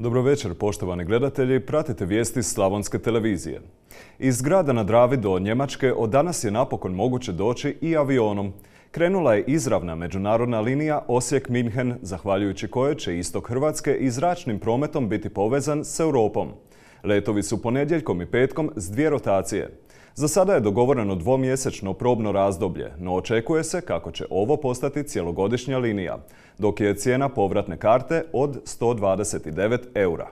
Dobro večer, poštovani gledatelji. Pratite vijesti Slavonske televizije. Iz grada na Dravi do Njemačke od danas je napokon moguće doći i avionom. Krenula je izravna međunarodna linija Osijek-Minhen, zahvaljujući kojoj će istok Hrvatske i zračnim prometom biti povezan s Europom. Letovi su ponedjeljkom i petkom s dvije rotacije. Za sada je dogovoreno dvomjesečno probno razdoblje, no očekuje se kako će ovo postati cjelogodišnja linija, dok je cijena povratne karte od 129 eura.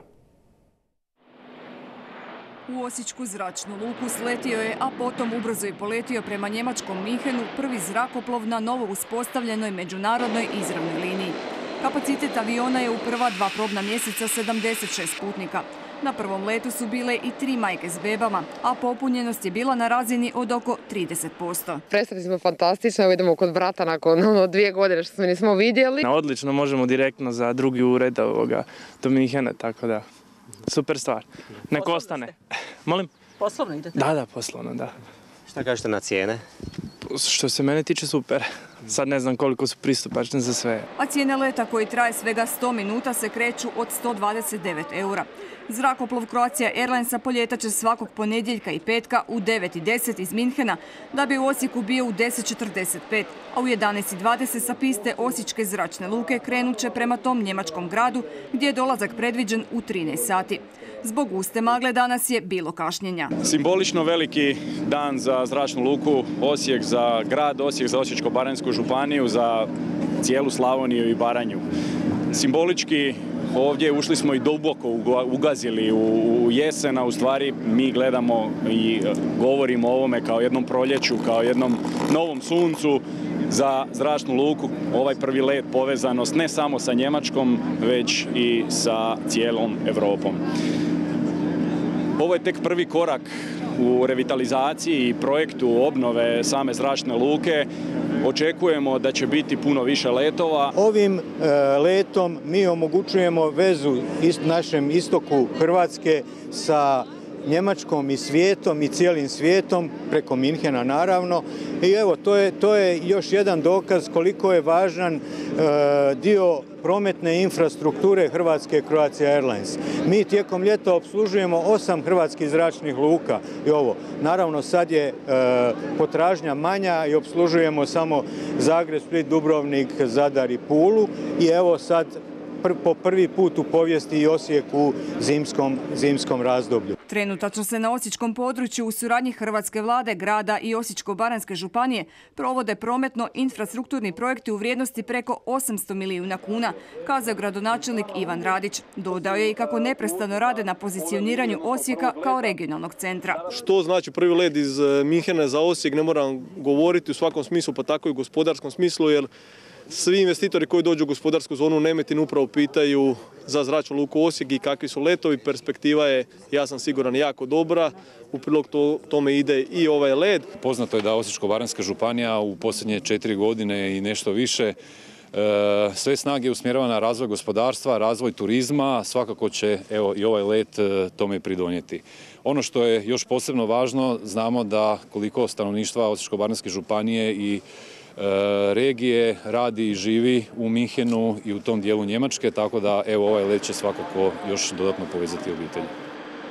U Osječku zračnu luku sletio je, a potom ubrzo i poletio prema njemačkom Minhenu prvi zrakoplov na novo uspostavljenoj međunarodnoj izravnoj liniji. Kapacitet aviona je u prva dva probna mjeseca 76 putnika. Na prvom letu su bile i tri majke s bebama, a popunjenost je bila na razini od oko 30%. Predstavili smo fantastično, idemo kod brata nakon ono, dvije godine što smo nismo vidjeli. Odlično, možemo direktno za drugi ured ovoga do Minhena, tako da super stvar. Nek ostane. Molim? Poslovno idete? Da, da, poslovno, da. Šta kažete na cijene? Što se mene tiče super. Sad ne znam koliko su pristupačne za sve. A cijene leta koji traje svega 100 minuta se kreću od 129 eura. Zrakoplov Croatia Airlinesa poljeta će svakog ponedjeljka i petka u 9.10 iz Minhena, da bi u Osijeku bio u 10.45, a u 11.20 sa piste Osječke zračne luke krenut će prema tom njemačkom gradu gdje je dolazak predviđen u 13 sati. Zbog uste magle danas je bilo kašnjenja. Simbolično veliki dan za zračnu luku Osijek, za grad Osijek, za Osječko-Baranjsku županiju, za cijelu Slavoniju i Baranju. Simbolički ovdje ušli smo i duboko ugazili u jesena, u stvari mi gledamo i govorimo o ovome kao jednom proljeću, kao jednom novom suncu za zračnu luku, ovaj prvi let povezanost ne samo sa Njemačkom, već i sa cijelom Europom. Ovo je tek prvi korak u revitalizaciji i projektu obnove same zračne luke. Očekujemo da će biti puno više letova. Ovim e, letom mi omogućujemo vezu našem istoku Hrvatske sa Njemačkom i svijetom i cijelim svijetom, preko Minhena naravno. I evo, to je, to je još jedan dokaz koliko je važan e, dio prometne infrastrukture Hrvatske Croatia Airlines. Mi tijekom ljeta obslužujemo osam hrvatskih zračnih luka i ovo. Naravno sad je e, potražnja manja i obslužujemo samo Zagreb, Split, Dubrovnik, Zadar i Pulu i evo sad po prvi put u povijesti i Osijek u zimskom, zimskom razdoblju. Trenutačno se na osječkom području u suradnji Hrvatske vlade, grada i Osječko-Baranjske županije provode prometno infrastrukturni projekti u vrijednosti preko 800 milijuna kuna, kazao gradonačelnik Ivan Radić. Dodao je i kako neprestano rade na pozicioniranju Osijeka kao regionalnog centra. Što znači prvi led iz eh, Minhena za Osijek ne moram govoriti u svakom smislu pa tako i u gospodarskom smislu jer svi investitori koji dođu u gospodarsku zonu Nemetin upravo pitaju za zračnu luku Osijek i kakvi su letovi. Perspektiva je, ja sam siguran, jako dobra. U prilog to, tome ide i ovaj led. Poznato je da Osječko-Baranjska županija u posljednje četiri godine i nešto više e, sve snage usmjerava na razvoj gospodarstva, razvoj turizma, svakako će evo, i ovaj let e, tome pridonijeti. Ono što je još posebno važno, znamo da koliko stanovništva Osječko-Baranjske županije i regije radi i živi u Minhenu i u tom dijelu Njemačke, tako da evo ovaj let će svakako još dodatno povezati obitelji.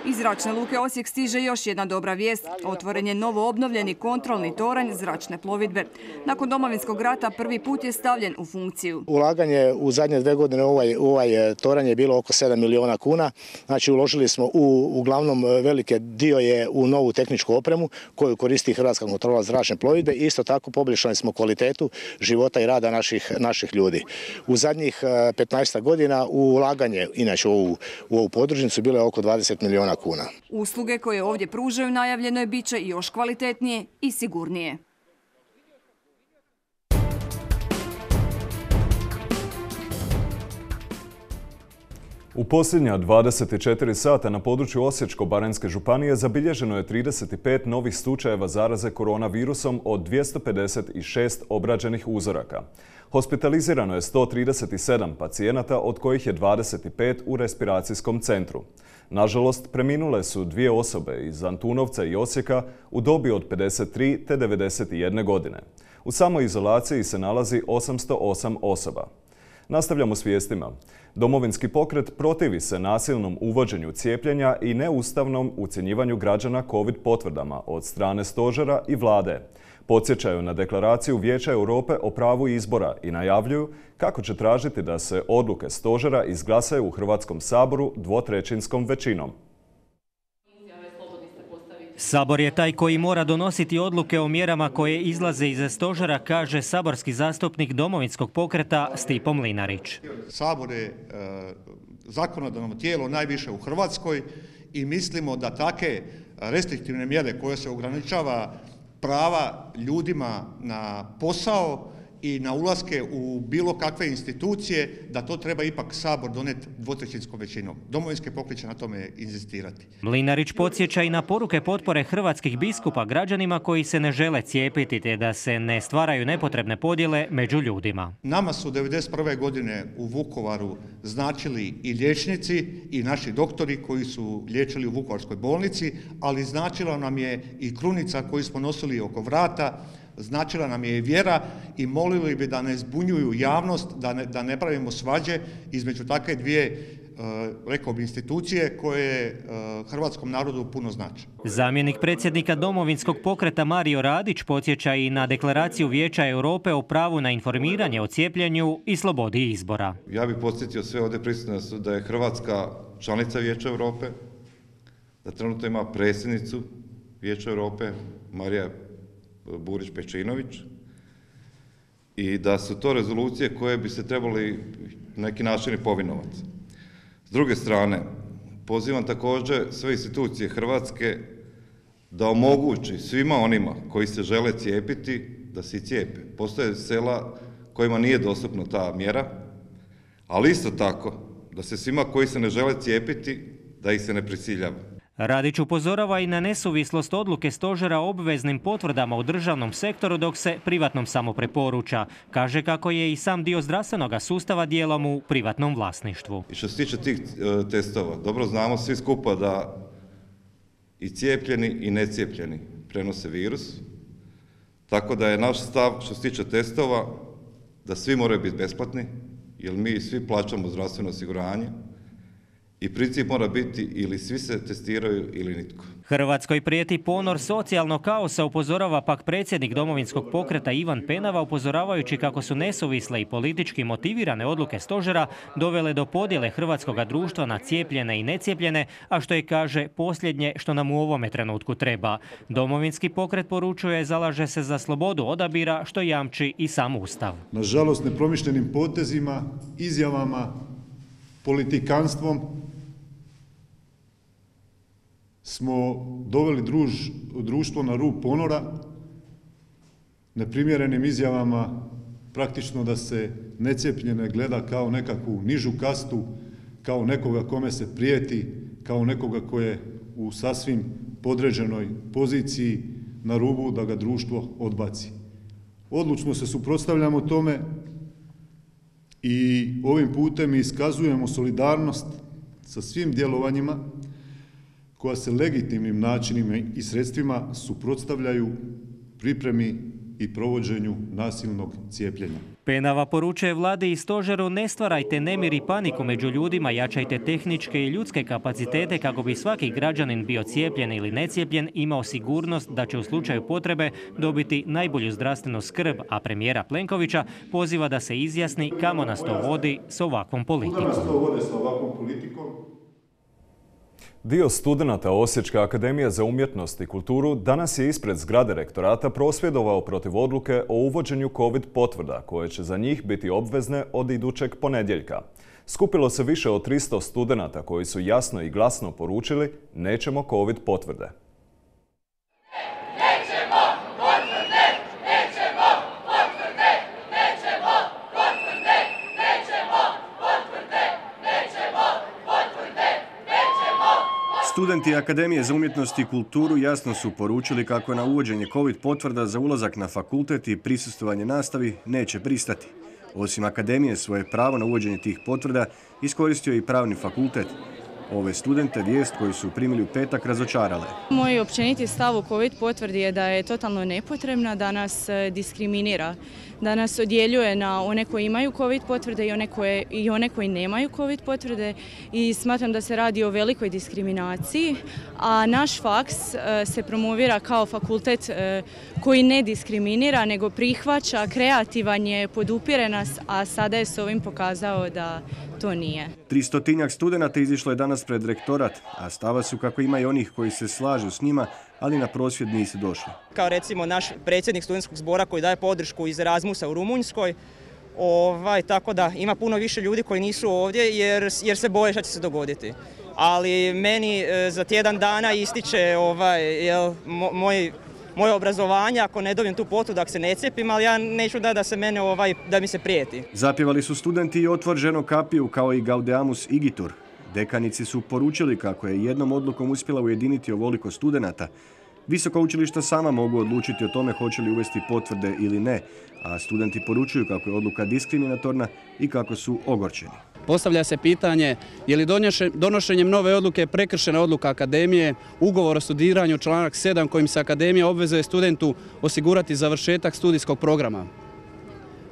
Iz zračne luke Osijek stiže još jedna dobra vijest. Otvoren je novo obnovljeni kontrolni toranj zračne plovidbe. Nakon domovinskog rata prvi put je stavljen u funkciju. Ulaganje u zadnje dve godine u ovaj, ovaj e, toranj je bilo oko 7 miliona kuna. Znači uložili smo u, uglavnom e, velike dio je u novu tehničku opremu koju koristi Hrvatska kontrola zračne plovidbe isto tako poboljšali smo kvalitetu života i rada naših, naših ljudi. U zadnjih 15 e, godina ulaganje, inače u, u ovu podružnicu, bilo je oko 20 miliona kuna. Usluge koje ovdje pružaju najavljeno je bit će još kvalitetnije i sigurnije. U posljednja 24 sata na području Osječko-Baranjske županije zabilježeno je 35 novih slučajeva zaraze koronavirusom od 256 obrađenih uzoraka. Hospitalizirano je 137 pacijenata, od kojih je 25 u respiracijskom centru. Nažalost, preminule su dvije osobe iz Antunovca i Osijeka u dobi od 53 te 91 godine. U samoj izolaciji se nalazi 808 osoba. Nastavljamo s vijestima. Domovinski pokret protivi se nasilnom uvođenju cijepljenja i neustavnom ucjenjivanju građana COVID potvrdama od strane stožera i vlade. Podsjećaju na deklaraciju Vijeća Europe o pravu izbora i najavljuju kako će tražiti da se odluke stožera izglasaju u Hrvatskom saboru dvotrećinskom većinom. Sabor je taj koji mora donositi odluke o mjerama koje izlaze iz stožera, kaže saborski zastupnik domovinskog pokreta Stipo Mlinarić. Sabor je e, zakonodavno tijelo najviše u Hrvatskoj i mislimo da take restriktivne mjere koje se ograničava prava ljudima na posao i na ulaske u bilo kakve institucije, da to treba ipak Sabor doneti dvotrećinskom većinom. Domovinske pokret će na tome inzistirati. Mlinarić podsjeća i na poruke potpore hrvatskih biskupa građanima koji se ne žele cijepiti te da se ne stvaraju nepotrebne podjele među ljudima. Nama su 1991. godine u Vukovaru značili i liječnici i naši doktori koji su liječili u Vukovarskoj bolnici, ali značila nam je i krunica koju smo nosili oko vrata, značila nam je i vjera i molili bi da ne zbunjuju javnost, da ne, da ne pravimo svađe između takve dvije e, rekao bi institucije koje e, hrvatskom narodu puno znači. Zamjenik predsjednika domovinskog pokreta Mario Radić podsjeća i na deklaraciju Vijeća Europe o pravu na informiranje o cijepljenju i slobodi izbora. Ja bih podsjetio sve ovdje prisutne da je Hrvatska članica Vijeća Europe, da trenutno ima predsjednicu Vijeća Europe, Marija Burić Pečinović i da su to rezolucije koje bi se trebali neki način i povinovati. S druge strane, pozivam također sve institucije Hrvatske da omogući svima onima koji se žele cijepiti da se cijepe. Postoje sela kojima nije dostupna ta mjera, ali isto tako da se svima koji se ne žele cijepiti da ih se ne prisiljava. Radić upozorava i na nesuvislost odluke stožera obveznim potvrdama u državnom sektoru dok se privatnom samo preporuča. Kaže kako je i sam dio zdravstvenog sustava dijelom u privatnom vlasništvu. I što se tiče tih e, testova, dobro znamo svi skupa da i cijepljeni i necijepljeni prenose virus. Tako da je naš stav što se tiče testova da svi moraju biti besplatni, jer mi svi plaćamo zdravstveno osiguranje i princip mora biti ili svi se testiraju ili nitko. Hrvatskoj prijeti ponor socijalnog kaosa upozorava pak predsjednik domovinskog pokreta Ivan Penava upozoravajući kako su nesuvisle i politički motivirane odluke stožera dovele do podjele hrvatskog društva na cijepljene i necijepljene, a što je kaže posljednje što nam u ovome trenutku treba. Domovinski pokret poručuje zalaže se za slobodu odabira što jamči i sam ustav. Nažalost nepromišljenim potezima, izjavama, politikanstvom smo doveli druž, društvo na rub ponora, neprimjerenim izjavama praktično da se necijepljene gleda kao nekakvu nižu kastu, kao nekoga kome se prijeti, kao nekoga koje je u sasvim podređenoj poziciji na rubu da ga društvo odbaci. Odlučno se suprotstavljamo tome i ovim putem iskazujemo solidarnost sa svim djelovanjima koja se legitimnim načinima i sredstvima suprotstavljaju pripremi i provođenju nasilnog cijepljenja. Penava poručuje vladi i stožeru ne stvarajte nemir i paniku među ljudima, jačajte tehničke i ljudske kapacitete kako bi svaki građanin bio cijepljen ili necijepljen imao sigurnost da će u slučaju potrebe dobiti najbolju zdravstvenu skrb, a premijera Plenkovića poziva da se izjasni kamo nas to vodi s ovakvom politikom. Dio studenata Osječke akademije za umjetnost i kulturu danas je ispred zgrade rektorata prosvjedovao protiv odluke o uvođenju COVID potvrda koje će za njih biti obvezne od idućeg ponedjeljka. Skupilo se više od 300 studenata koji su jasno i glasno poručili nećemo COVID potvrde. Studenti Akademije za umjetnost i kulturu jasno su poručili kako na uvođenje COVID potvrda za ulazak na fakultet i prisustvovanje nastavi neće pristati. Osim Akademije svoje pravo na uvođenje tih potvrda iskoristio i pravni fakultet. Ove studente vijest koju su primili u petak razočarale. Moj općeniti stav u COVID potvrdi je da je totalno nepotrebna, da nas e, diskriminira, da nas odjeljuje na one koji imaju COVID potvrde i one, koji nemaju COVID potvrde i smatram da se radi o velikoj diskriminaciji, a naš faks e, se promovira kao fakultet e, koji ne diskriminira, nego prihvaća, kreativan je, podupire nas, a sada je s ovim pokazao da to nije. Tristotinjak studenata izišlo je danas pred rektorat, a stava su kako ima i onih koji se slažu s njima, ali na prosvjed nisu došli. Kao recimo naš predsjednik studentskog zbora koji daje podršku iz Erasmusa u Rumunjskoj, ovaj, tako da ima puno više ljudi koji nisu ovdje jer, jer se boje šta će se dogoditi. Ali meni e, za tjedan dana ističe ovaj, jel, moj moje obrazovanje ako ne dobijem tu potvrdu ako se ne cijepim, ali ja neću da, da se mene ovaj, da mi se prijeti. Zapjevali su studenti i otvor ženo kapiju kao i Gaudeamus Igitur. Dekanici su poručili kako je jednom odlukom uspjela ujediniti ovoliko studenata. Visoka učilišta sama mogu odlučiti o tome hoće li uvesti potvrde ili ne, a studenti poručuju kako je odluka diskriminatorna i kako su ogorčeni. Postavlja se pitanje je li donošenjem nove odluke prekršena odluka akademije, ugovor o studiranju članak 7 kojim se akademija obvezuje studentu osigurati završetak studijskog programa.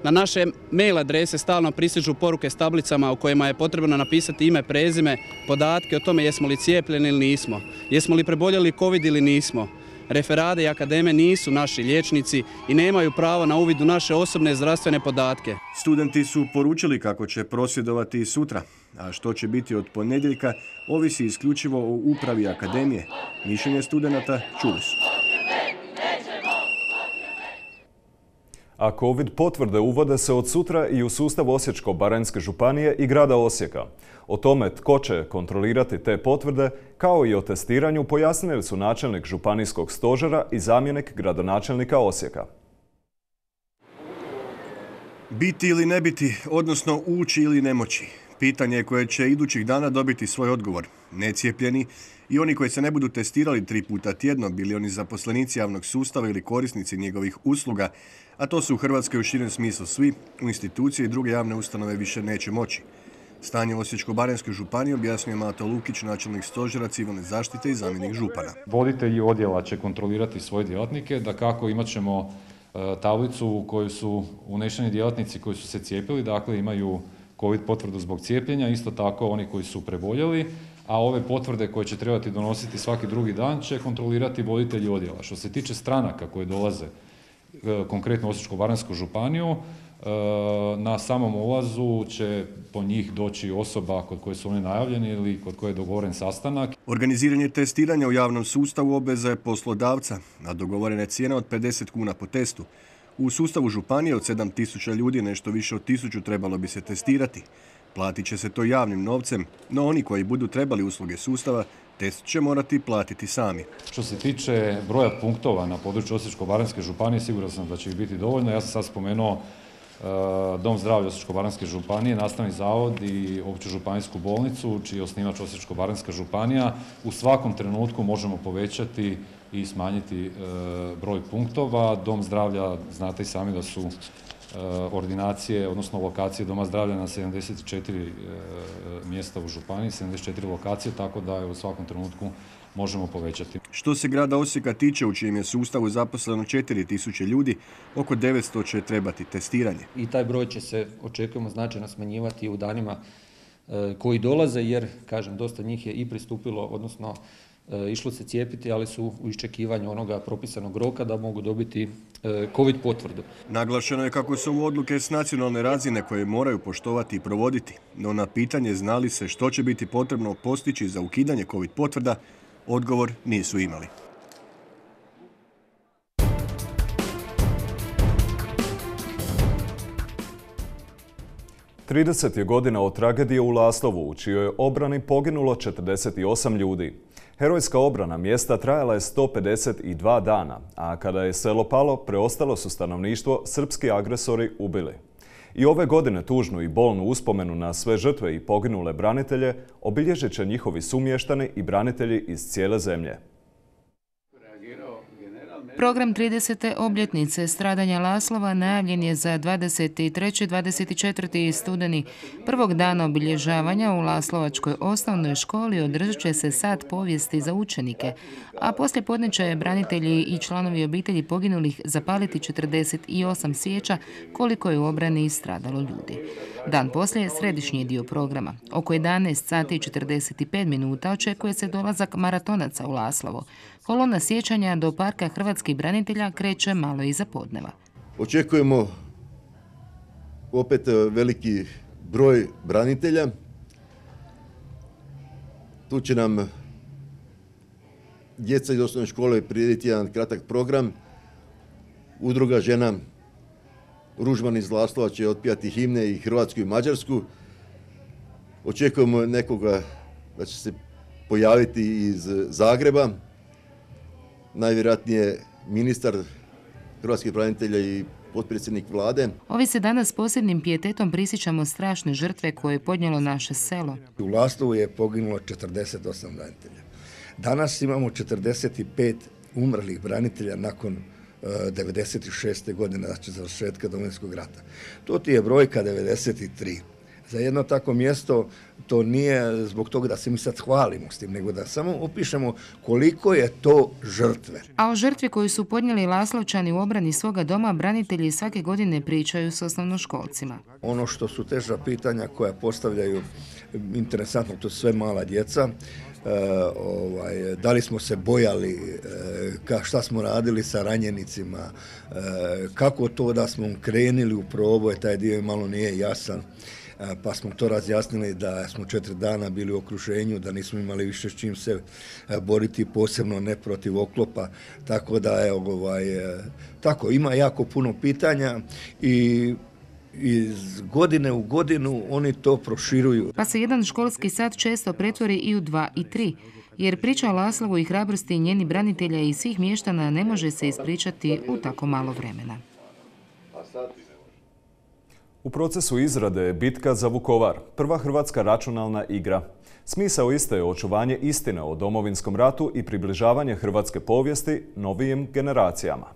Na naše mail adrese stalno pristižu poruke s tablicama u kojima je potrebno napisati ime, prezime, podatke o tome jesmo li cijepljeni ili nismo, jesmo li preboljeli COVID ili nismo, Referade i akademe nisu naši liječnici i nemaju pravo na uvid u naše osobne zdravstvene podatke. Studenti su poručili kako će prosvjedovati i sutra, a što će biti od ponedjeljka ovisi isključivo o upravi akademije. Mišljenje studenata čuli su. A COVID potvrde uvode se od sutra i u sustav Osječko-Baranjske županije i grada Osijeka. O tome tko će kontrolirati te potvrde, kao i o testiranju, pojasnili su načelnik županijskog stožera i zamjenik gradonačelnika Osijeka. Biti ili ne biti, odnosno ući ili ne moći. Pitanje koje će idućih dana dobiti svoj odgovor. Necijepljeni i oni koji se ne budu testirali tri puta tjedno, bili oni zaposlenici javnog sustava ili korisnici njegovih usluga, a to su u Hrvatskoj u širem smislu svi, u institucije i druge javne ustanove više neće moći. Stanje u Osječko-Baranjskoj županiji objasnio Mato Lukić, načelnik stožera civilne zaštite i zamjenik župana. Voditelji odjela će kontrolirati svoje djelatnike, da kako imat ćemo e, tablicu u kojoj su unešeni djelatnici koji su se cijepili, dakle imaju COVID potvrdu zbog cijepljenja, isto tako oni koji su preboljeli, a ove potvrde koje će trebati donositi svaki drugi dan će kontrolirati voditelji odjela. Što se tiče stranaka koje dolaze e, konkretno u Osječko-Baranjsku županiju, E, na samom ulazu će po njih doći osoba kod koje su oni najavljeni ili kod koje je dogovoren sastanak. Organiziranje testiranja u javnom sustavu obveza je poslodavca, a dogovorena je cijena od 50 kuna po testu. U sustavu županije od 7000 ljudi nešto više od 1000 trebalo bi se testirati. Platit će se to javnim novcem, no oni koji budu trebali usluge sustava test će morati platiti sami. Što se tiče broja punktova na području Osječko-Baranjske županije, siguran sam da će ih biti dovoljno. Ja sam sad spomenuo E, Dom zdravlja Osječko-Baranjske županije, nastavni zavod i opću županijsku bolnicu, čiji je osnivač Osječko-Baranjska županija. U svakom trenutku možemo povećati i smanjiti e, broj punktova. Dom zdravlja, znate i sami da su e, ordinacije, odnosno lokacije Doma zdravlja na 74 mjesta u županiji, 74 lokacije, tako da je u svakom trenutku možemo povećati. Što se grada Osijeka tiče, u čijem je sustavu zaposleno 4000 ljudi, oko 900 će trebati testiranje. I taj broj će se, očekujemo, značajno smanjivati u danima e, koji dolaze, jer, kažem, dosta njih je i pristupilo, odnosno e, išlo se cijepiti, ali su u iščekivanju onoga propisanog roka da mogu dobiti e, COVID potvrdu. Naglašeno je kako su ovo odluke s nacionalne razine koje moraju poštovati i provoditi, no na pitanje znali se što će biti potrebno postići za ukidanje COVID potvrda, Odgovor nisu imali. Trideset je godina od tragedije u Laslovu, u čijoj je obrani poginulo 48 ljudi. Herojska obrana mjesta trajala je 152 dana, a kada je selo palo, preostalo su stanovništvo srpski agresori ubili. I ove godine tužnu i bolnu uspomenu na sve žrtve i poginule branitelje obilježit će njihovi sumještani i branitelji iz cijele zemlje. Program 30. obljetnice stradanja Laslova najavljen je za 23. 24. studeni. Prvog dana obilježavanja u Laslovačkoj osnovnoj školi održat će se sad povijesti za učenike, a poslije podne će branitelji i članovi obitelji poginulih zapaliti 48 svijeća koliko je u obrani stradalo ljudi. Dan poslije središnji dio programa. Oko 11 sati i 45 minuta očekuje se dolazak maratonaca u Laslovo. Kolona sjećanja do parka hrvatskih branitelja kreće malo iza podneva. Očekujemo opet veliki broj branitelja. Tu će nam djeca iz osnovne škole prijediti jedan kratak program. Udruga žena Ružman iz Laslova će otpijati himne i Hrvatsku i Mađarsku. Očekujemo nekoga da će se pojaviti iz Zagreba. Najvjerojatnije ministar hrvatskih branitelja i potpredsjednik vlade. Ovi se danas posebnim pijetetom prisjećamo strašne žrtve koje je podnijelo naše selo. U Lastovu je poginulo 48 branitelja. Danas imamo 45 umrlih branitelja nakon 96. godine, znači završetka Domovinskog rata. To ti je brojka 93. Za jedno takvo mjesto to nije zbog toga da se mi sad hvalimo s tim, nego da samo opišemo koliko je to žrtve. A o žrtvi koju su podnijeli Laslovčani u obrani svoga doma, branitelji svake godine pričaju s osnovnoškolcima. Ono što su teža pitanja koja postavljaju, interesantno, to sve mala djeca, E, ovaj, da li smo se bojali, e, ka, šta smo radili sa ranjenicima, e, kako to da smo krenili u proboj, taj dio malo nije jasan pa smo to razjasnili da smo četiri dana bili u okruženju, da nismo imali više s čim se boriti, posebno ne protiv oklopa, tako da evo, ovaj, tako, ima jako puno pitanja i iz godine u godinu oni to proširuju. Pa se jedan školski sat često pretvori i u dva i tri, jer priča o Laslovu i hrabrosti njeni branitelja i svih mještana ne može se ispričati u tako malo vremena. U procesu izrade je bitka za Vukovar, prva hrvatska računalna igra. Smisao iste je očuvanje istine o domovinskom ratu i približavanje hrvatske povijesti novijim generacijama.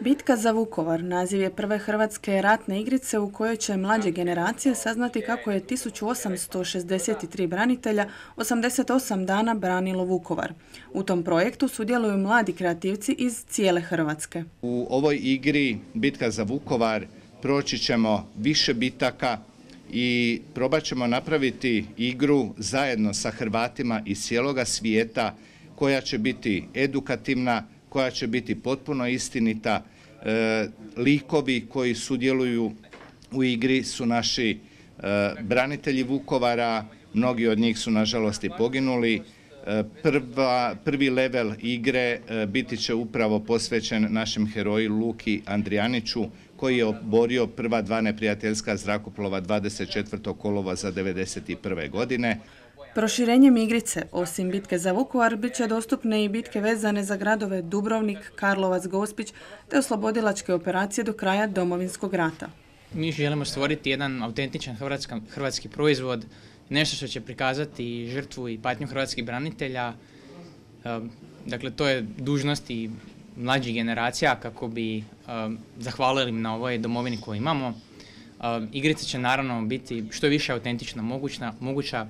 Bitka za Vukovar naziv je prve hrvatske ratne igrice u kojoj će mlađe generacije saznati kako je 1863 branitelja 88 dana branilo Vukovar. U tom projektu sudjeluju mladi kreativci iz cijele Hrvatske. U ovoj igri Bitka za Vukovar proći ćemo više bitaka i probat ćemo napraviti igru zajedno sa Hrvatima iz cijeloga svijeta koja će biti edukativna, koja će biti potpuno istinita. E, likovi koji sudjeluju u igri su naši e, branitelji Vukovara, mnogi od njih su nažalost i poginuli. E, prvi level igre biti će upravo posvećen našem heroju Luki Andrijaniću koji je oborio prva dva neprijateljska zrakoplova 24. kolova za 1991. godine. Proširenjem igrice, osim bitke za Vukovar, bit će dostupne i bitke vezane za gradove Dubrovnik, Karlovac, Gospić te oslobodilačke operacije do kraja domovinskog rata. Mi želimo stvoriti jedan autentičan hrvatski proizvod, nešto što će prikazati žrtvu i patnju hrvatskih branitelja. Ehm, dakle, to je dužnost i mlađih generacija kako bi ehm, zahvalili na ovoj domovini koju imamo. Ehm, igrica će naravno biti što više autentična moguća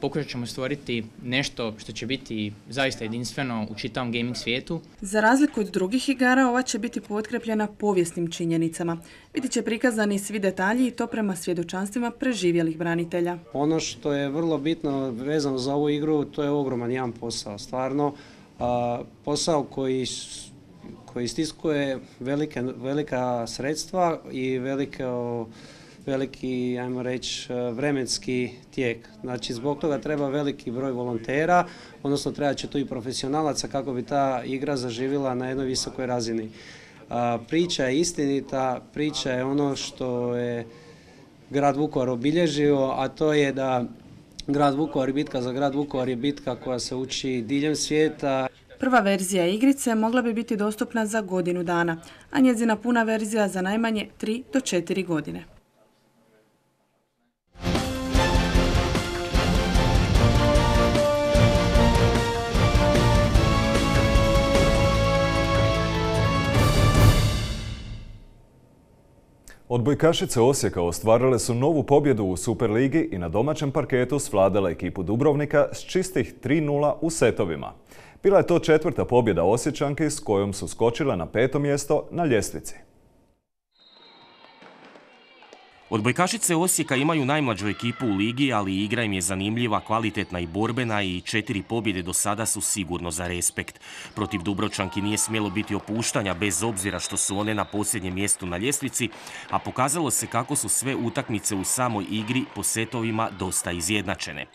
pokušat ćemo stvoriti nešto što će biti zaista jedinstveno u čitavom gaming svijetu. Za razliku od drugih igara, ova će biti potkrepljena povijesnim činjenicama. Biti će prikazani svi detalji i to prema svjedočanstvima preživjelih branitelja. Ono što je vrlo bitno vezano za ovu igru, to je ogroman jedan posao. Stvarno, posao koji koji istiskuje velike, velika sredstva i velike veliki, ajmo reći, e, vremenski tijek. Znači, zbog toga treba veliki broj volontera, odnosno treba će tu i profesionalaca kako bi ta igra zaživjela na jednoj visokoj razini. Priča je istinita, priča je ono što je grad Vukovar obilježio, a to je da grad Vukovar i bitka za grad Vukovar je bitka koja se uči diljem svijeta. Prva verzija igrice mogla bi biti dostupna za godinu dana, a njezina puna verzija za najmanje 3 do 4 godine. Odbojkašice Osijeka ostvarile su novu pobjedu u Superligi i na domaćem parketu svladala ekipu Dubrovnika s čistih 3-0 u setovima. Bila je to četvrta pobjeda Osjećanki s kojom su skočile na peto mjesto na ljestvici. Odbojkašice Osijeka imaju najmlađu ekipu u ligi, ali igra im je zanimljiva, kvalitetna i borbena i četiri pobjede do sada su sigurno za respekt. Protiv Dubročanki nije smjelo biti opuštanja bez obzira što su one na posljednjem mjestu na ljestvici, a pokazalo se kako su sve utakmice u samoj igri po setovima dosta izjednačene.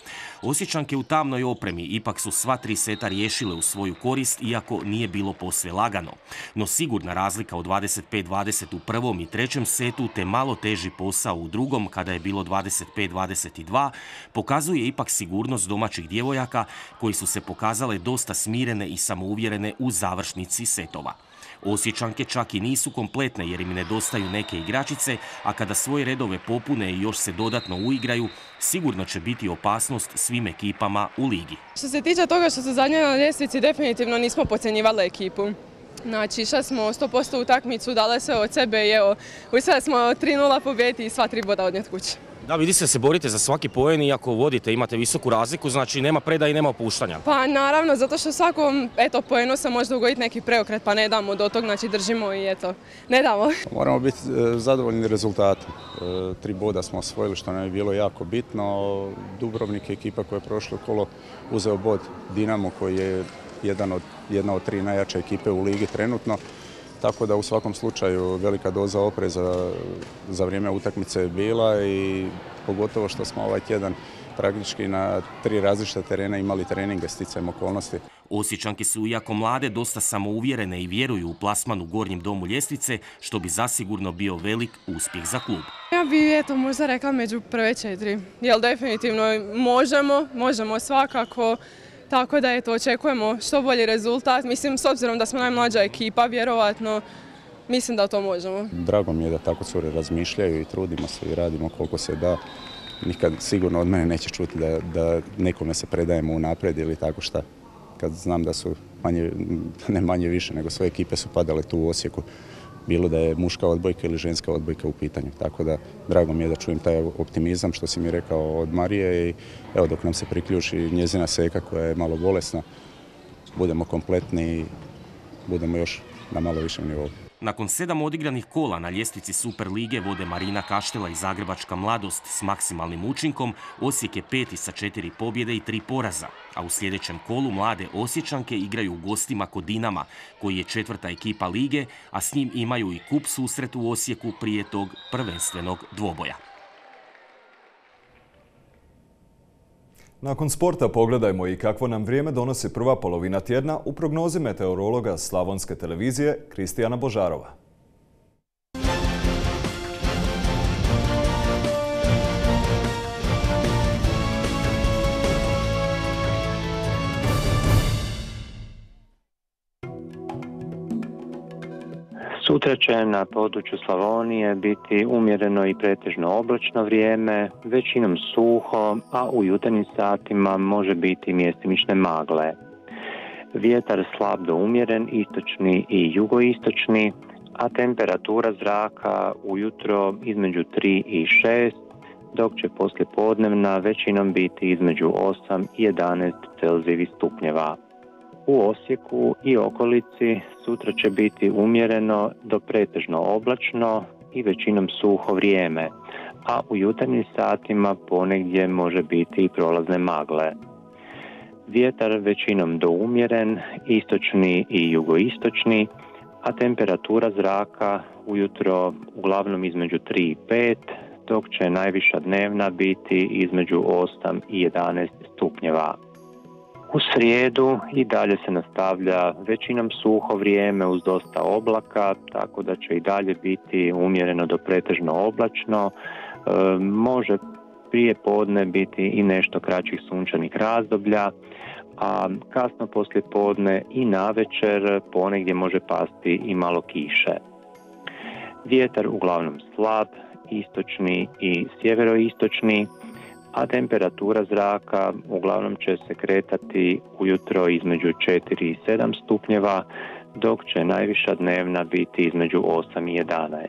Osjećanke u tamnoj opremi ipak su sva tri seta riješile u svoju korist, iako nije bilo posve lagano. No sigurna razlika od 25-20 u prvom i trećem setu te malo teži posao u drugom kada je bilo 25-22 pokazuje ipak sigurnost domaćih djevojaka koji su se pokazale dosta smirene i samouvjerene u završnici setova. Osjećanke čak i nisu kompletne jer im nedostaju neke igračice, a kada svoje redove popune i još se dodatno uigraju, sigurno će biti opasnost svim ekipama u ligi. Što se tiče toga što su zadnje na ljestvici, definitivno nismo pocijenjivali ekipu. Znači, šta smo 100% utakmicu, dale sve od sebe i evo, uspjeli smo 3-0 pobjeti i sva tri boda odnijeti kući. Da, vidi se se borite za svaki poen i ako vodite, imate visoku razliku, znači nema preda i nema opuštanja. Pa naravno, zato što svakom eto, poenu se može dogoditi neki preokret, pa ne damo do tog, znači držimo i eto, ne damo. Moramo biti e, zadovoljni rezultatom. E, tri boda smo osvojili što nam je bilo jako bitno. Dubrovnik je ekipa koja je prošlo kolo uzeo bod Dinamo koji je jedan od, jedna od tri najjače ekipe u ligi trenutno. Tako da u svakom slučaju velika doza opreza za vrijeme utakmice je bila i pogotovo što smo ovaj tjedan praktički na tri različita terena imali treninge sticajem okolnosti. Osjećanke su iako mlade dosta samouvjerene i vjeruju u plasman u gornjem domu ljestvice, što bi zasigurno bio velik uspjeh za klub. Ja bi eto možda rekla među prve četiri, jer definitivno možemo, možemo svakako. Tako da eto, očekujemo što bolji rezultat. Mislim, s obzirom da smo najmlađa ekipa, vjerovatno, mislim da to možemo. Drago mi je da tako cure razmišljaju i trudimo se i radimo koliko se da. Nikad sigurno od mene neće čuti da, da nekome se predajemo unaprijed ili tako šta. Kad znam da su manje, ne manje više, nego sve ekipe su padale tu u Osijeku bilo da je muška odbojka ili ženska odbojka u pitanju. Tako da drago mi je da čujem taj optimizam što si mi rekao od Marije i evo dok nam se priključi njezina seka koja je malo bolesna, budemo kompletni i budemo još na malo višem nivou. Nakon sedam odigranih kola na ljestvici Super Lige vode Marina Kaštela i Zagrebačka mladost s maksimalnim učinkom, Osijek je peti sa četiri pobjede i tri poraza. A u sljedećem kolu mlade Osjećanke igraju u gostima kod Dinama, koji je četvrta ekipa lige, a s njim imaju i kup susret u Osijeku prije tog prvenstvenog dvoboja. Nakon sporta pogledajmo i kakvo nam vrijeme donosi prva polovina tjedna u prognozi meteorologa Slavonske televizije Kristijana Božarova. Sutra će na području Slavonije biti umjereno i pretežno oblačno vrijeme, većinom suho, a u jutarnjim satima može biti mjestimične magle. Vjetar slab do umjeren, istočni i jugoistočni, a temperatura zraka ujutro između 3 i 6, dok će poslije podnevna većinom biti između 8 i 11 Celzijevih stupnjeva. U Osijeku i okolici sutra će biti umjereno do pretežno oblačno i većinom suho vrijeme, a u jutarnjim satima ponegdje može biti i prolazne magle. Vjetar većinom do umjeren, istočni i jugoistočni, a temperatura zraka ujutro uglavnom između 3 i 5, dok će najviša dnevna biti između 8 i 11 stupnjeva. U srijedu i dalje se nastavlja većinom suho vrijeme uz dosta oblaka, tako da će i dalje biti umjereno do pretežno oblačno. E, može prije podne biti i nešto kraćih sunčanih razdoblja, a kasno poslije podne i na večer ponegdje može pasti i malo kiše. Vjetar uglavnom slab, istočni i sjeveroistočni, a temperatura zraka uglavnom će se kretati ujutro između 4 i 7 stupnjeva, dok će najviša dnevna biti između 8 i 11.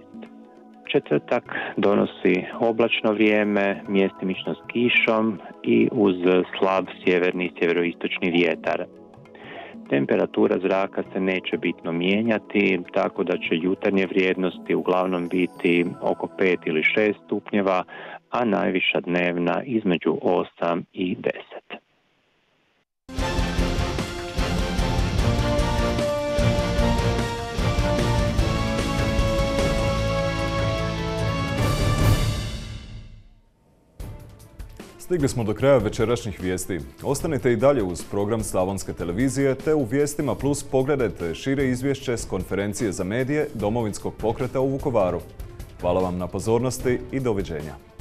četvrtak donosi oblačno vrijeme, mjestimično s kišom i uz slab sjeverni i sjeveroistočni vjetar. Temperatura zraka se neće bitno mijenjati, tako da će jutarnje vrijednosti uglavnom biti oko 5 ili 6 stupnjeva, a najviša dnevna između 8 i 10. Stigli smo do kraja večerašnjih vijesti. Ostanite i dalje uz program Slavonske televizije te u Vijestima Plus pogledajte šire izvješće s konferencije za medije Domovinskog pokreta u Vukovaru. Hvala vam na pozornosti i doviđenja.